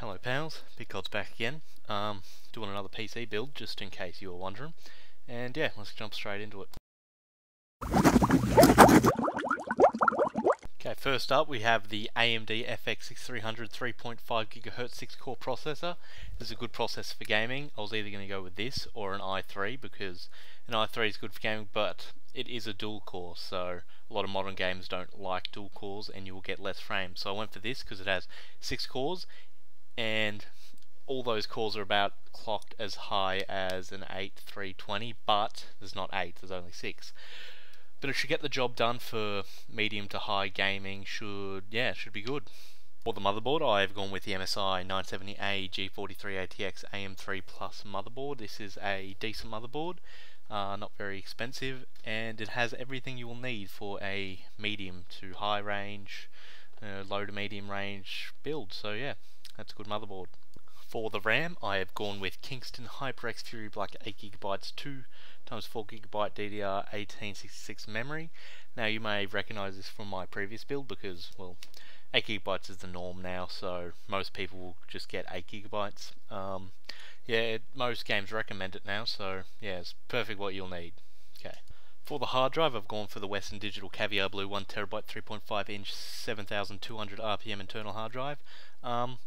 Hello pals, Bigcods back again, um, doing another PC build just in case you were wondering, and yeah, let's jump straight into it. Okay, first up we have the AMD FX 6300 3.5 GHz 6 core processor. This is a good processor for gaming. I was either going to go with this or an i3 because an i3 is good for gaming, but it is a dual core, so a lot of modern games don't like dual cores and you will get less frames. So I went for this because it has 6 cores and all those cores are about clocked as high as an 8320 but there's not 8 there's only 6 but it should get the job done for medium to high gaming should yeah should be good. For the motherboard I've gone with the MSI 970A G43 ATX AM3 Plus motherboard. This is a decent motherboard uh, not very expensive and it has everything you will need for a medium to high range uh, low to medium range build. So yeah that's a good motherboard. For the RAM, I have gone with Kingston HyperX Fury Black 8GB 2 times 4GB DDR 1866 memory. Now you may recognise this from my previous build because, well, 8GB is the norm now, so most people will just get 8GB. Um, yeah, most games recommend it now, so yeah, it's perfect what you'll need. Okay. For the hard drive, I've gone for the Western Digital Caviar Blue 1TB 3.5 inch 7200 RPM internal hard drive. Um,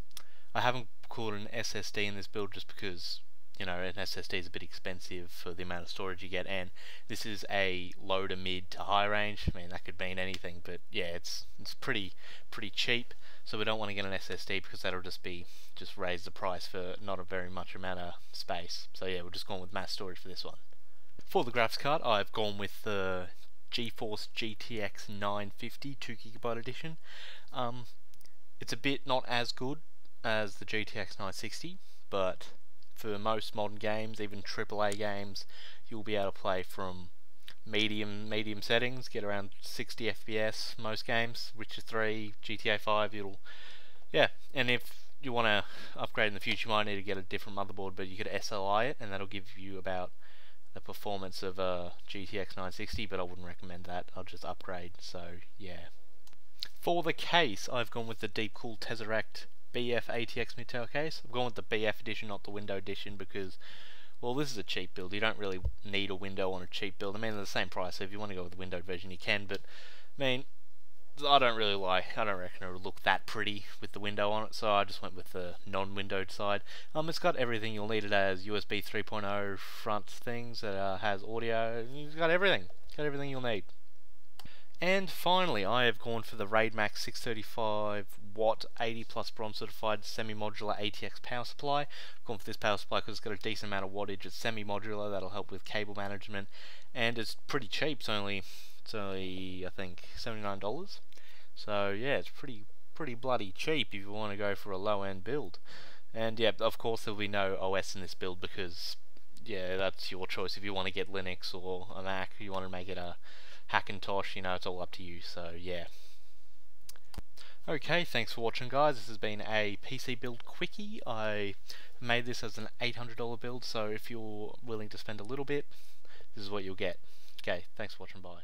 I haven't called an SSD in this build just because you know an SSD is a bit expensive for the amount of storage you get and this is a low to mid to high range. I mean that could mean anything but yeah it's it's pretty pretty cheap. So we don't want to get an SSD because that'll just be just raise the price for not a very much amount of space. So yeah we're just going with mass storage for this one. For the graphics card I've gone with the GeForce GTX 950 2GB edition. Um, it's a bit not as good as the GTX 960, but for most modern games, even AAA games, you'll be able to play from medium medium settings, get around 60 FPS most games. Witcher 3, GTA 5, it'll yeah. And if you want to upgrade in the future, you might need to get a different motherboard, but you could SLI it, and that'll give you about the performance of a GTX 960. But I wouldn't recommend that. I'll just upgrade. So yeah. For the case, I've gone with the Deepcool Tesseract BF ATX mid-tail case. I'm going with the BF edition, not the window edition, because, well, this is a cheap build. You don't really need a window on a cheap build. I mean, they're the same price, so if you want to go with the windowed version, you can, but, I mean, I don't really like, I don't reckon it would look that pretty with the window on it, so I just went with the non-windowed side. Um, It's got everything you'll need. It has USB 3.0 front things, it uh, has audio, it's got everything. It's got everything you'll need. And finally, I have gone for the RaidMax 635 watt 80 plus bronze certified semi-modular ATX power supply. I've gone for this power supply because it's got a decent amount of wattage. It's semi-modular. That'll help with cable management, and it's pretty cheap. It's only it's only I think $79. So yeah, it's pretty pretty bloody cheap if you want to go for a low-end build. And yeah, of course there'll be no OS in this build because yeah, that's your choice. If you want to get Linux or a Mac, you want to make it a Hackintosh, you know, it's all up to you. So yeah. Okay, thanks for watching guys. This has been a PC build quickie. I made this as an $800 build, so if you're willing to spend a little bit, this is what you'll get. Okay, thanks for watching, bye.